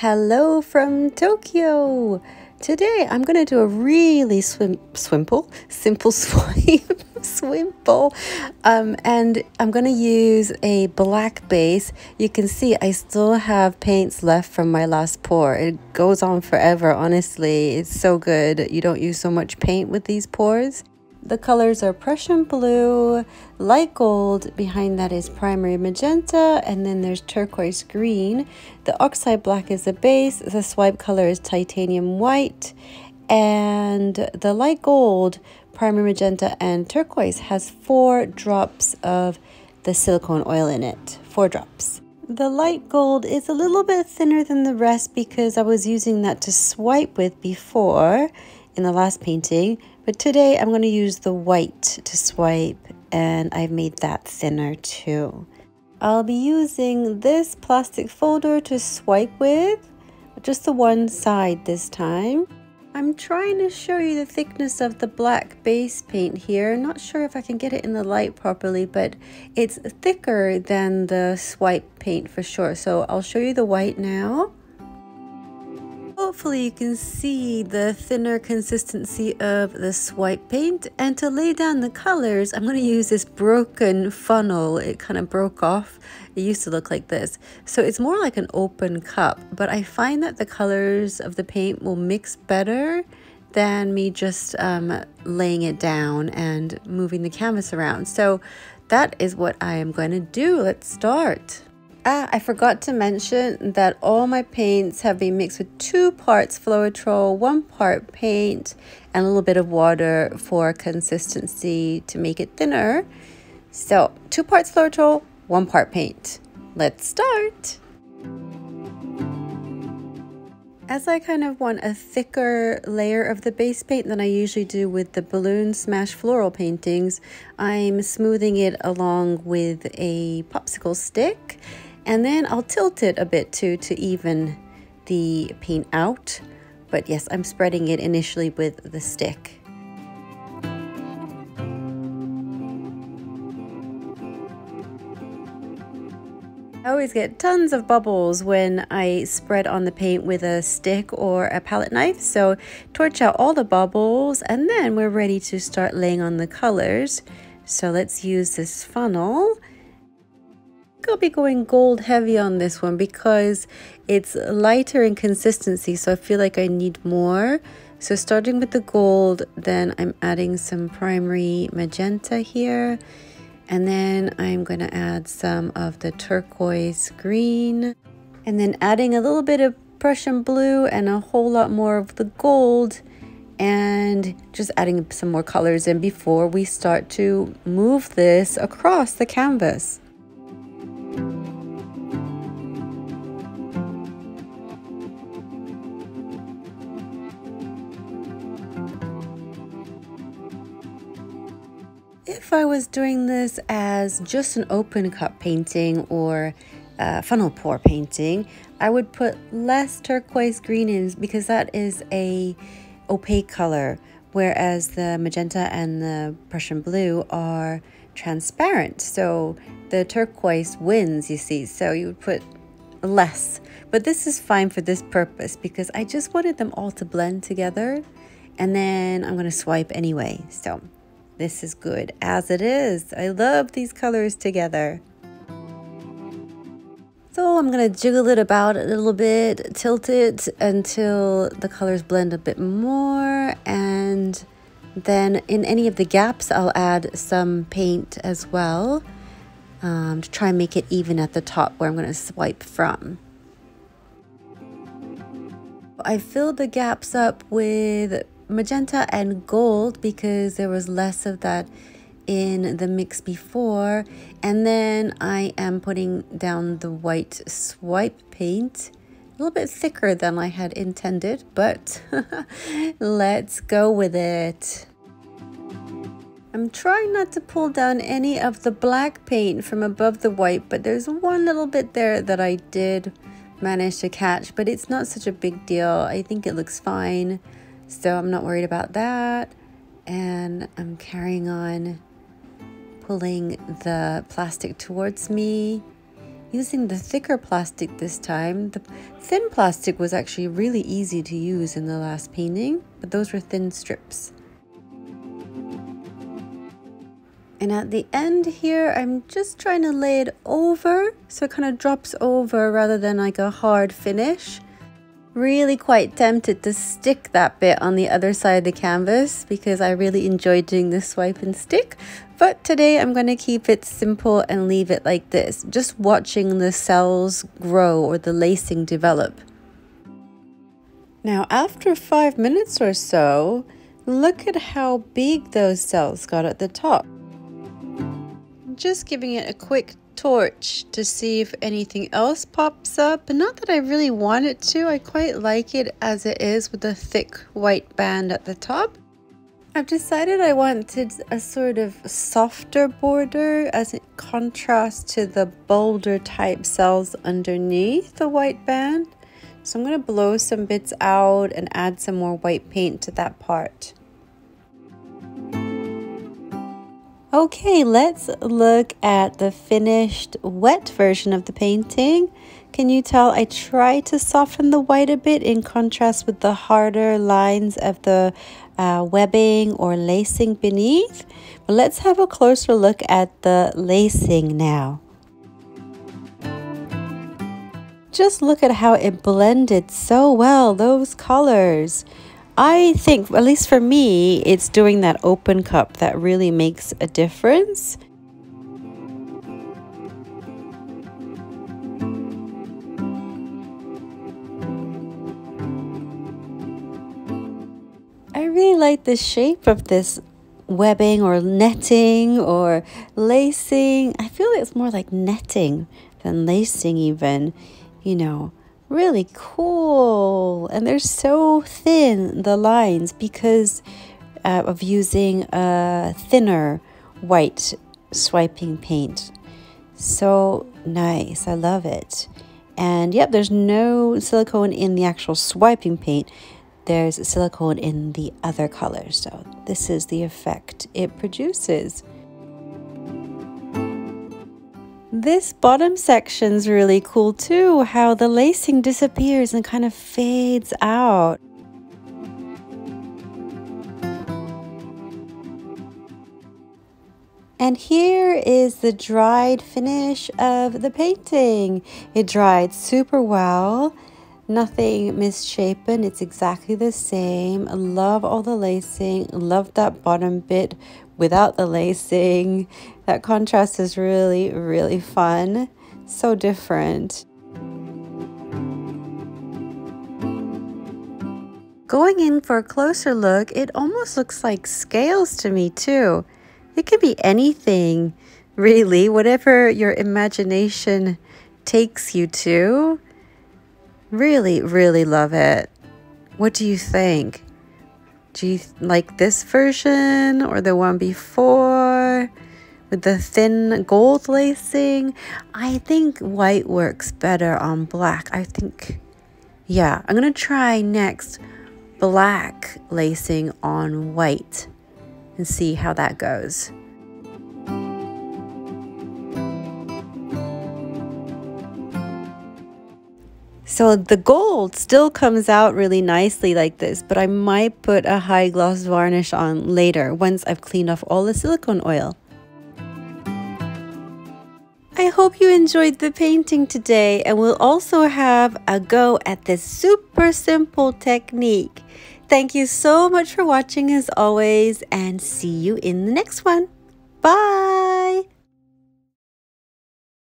Hello from Tokyo. Today I'm going to do a really swim swimple, simple swipe, swimple. Um, and I'm going to use a black base. You can see I still have paints left from my last pour. It goes on forever, honestly. It's so good. You don't use so much paint with these pours. The colors are Prussian blue, light gold, behind that is primary magenta, and then there's turquoise green. The oxide black is the base, the swipe color is titanium white, and the light gold, primary magenta, and turquoise has four drops of the silicone oil in it. Four drops. The light gold is a little bit thinner than the rest because I was using that to swipe with before in the last painting, but today I'm going to use the white to swipe and I've made that thinner too. I'll be using this plastic folder to swipe with, just the one side this time. I'm trying to show you the thickness of the black base paint here. Not sure if I can get it in the light properly, but it's thicker than the swipe paint for sure. So I'll show you the white now. Hopefully you can see the thinner consistency of the swipe paint. And to lay down the colors I'm going to use this broken funnel. It kind of broke off. It used to look like this. So it's more like an open cup but I find that the colors of the paint will mix better than me just um, laying it down and moving the canvas around. So that is what I am going to do. Let's start Ah, I forgot to mention that all my paints have been mixed with two parts Floetrol, one part paint, and a little bit of water for consistency to make it thinner. So, two parts Floetrol, one part paint. Let's start. As I kind of want a thicker layer of the base paint than I usually do with the balloon smash floral paintings, I'm smoothing it along with a popsicle stick and then I'll tilt it a bit too to even the paint out. But yes, I'm spreading it initially with the stick. I always get tons of bubbles when I spread on the paint with a stick or a palette knife. So torch out all the bubbles and then we're ready to start laying on the colors. So let's use this funnel I'll be going gold heavy on this one because it's lighter in consistency so I feel like I need more so starting with the gold then I'm adding some primary magenta here and then I'm going to add some of the turquoise green and then adding a little bit of Prussian blue and a whole lot more of the gold and just adding some more colors in before we start to move this across the canvas. If I was doing this as just an open cup painting or funnel pour painting, I would put less turquoise green in because that is a opaque color, whereas the magenta and the Prussian blue are transparent. So the turquoise wins, you see. So you would put less. But this is fine for this purpose because I just wanted them all to blend together. And then I'm going to swipe anyway. So this is good as it is. I love these colors together. So I'm going to jiggle it about a little bit, tilt it until the colors blend a bit more. And then in any of the gaps, I'll add some paint as well um, to try and make it even at the top where I'm going to swipe from. I filled the gaps up with magenta and gold because there was less of that in the mix before. And then I am putting down the white swipe paint. A little bit thicker than I had intended but let's go with it. I'm trying not to pull down any of the black paint from above the white but there's one little bit there that I did manage to catch but it's not such a big deal. I think it looks fine so I'm not worried about that. And I'm carrying on pulling the plastic towards me. using the thicker plastic this time. The thin plastic was actually really easy to use in the last painting, but those were thin strips. And at the end here, I'm just trying to lay it over so it kind of drops over rather than like a hard finish. Really quite tempted to stick that bit on the other side of the canvas because I really enjoyed doing this swipe and stick. But today I'm going to keep it simple and leave it like this, just watching the cells grow or the lacing develop. Now after five minutes or so, look at how big those cells got at the top just giving it a quick torch to see if anything else pops up. But not that I really want it to. I quite like it as it is with the thick white band at the top. I've decided I wanted a sort of softer border as it contrasts to the bolder type cells underneath the white band. So I'm going to blow some bits out and add some more white paint to that part. Okay, let's look at the finished wet version of the painting. Can you tell I tried to soften the white a bit in contrast with the harder lines of the uh, webbing or lacing beneath? But let's have a closer look at the lacing now. Just look at how it blended so well, those colors. I think, at least for me, it's doing that open cup that really makes a difference. I really like the shape of this webbing or netting or lacing. I feel it's more like netting than lacing even, you know really cool. And they're so thin, the lines, because uh, of using a thinner white swiping paint. So nice. I love it. And yep, there's no silicone in the actual swiping paint. There's silicone in the other colors. So this is the effect it produces. This bottom section's really cool too, how the lacing disappears and kind of fades out. And here is the dried finish of the painting. It dried super well, nothing misshapen. It's exactly the same. love all the lacing. Love that bottom bit without the lacing. That contrast is really, really fun. So different. Going in for a closer look, it almost looks like scales to me too. It could be anything, really, whatever your imagination takes you to. Really, really love it. What do you think? Do you like this version or the one before with the thin gold lacing? I think white works better on black. I think, yeah, I'm going to try next black lacing on white and see how that goes. So the gold still comes out really nicely like this, but I might put a high gloss varnish on later once I've cleaned off all the silicone oil. I hope you enjoyed the painting today and we'll also have a go at this super simple technique. Thank you so much for watching as always and see you in the next one.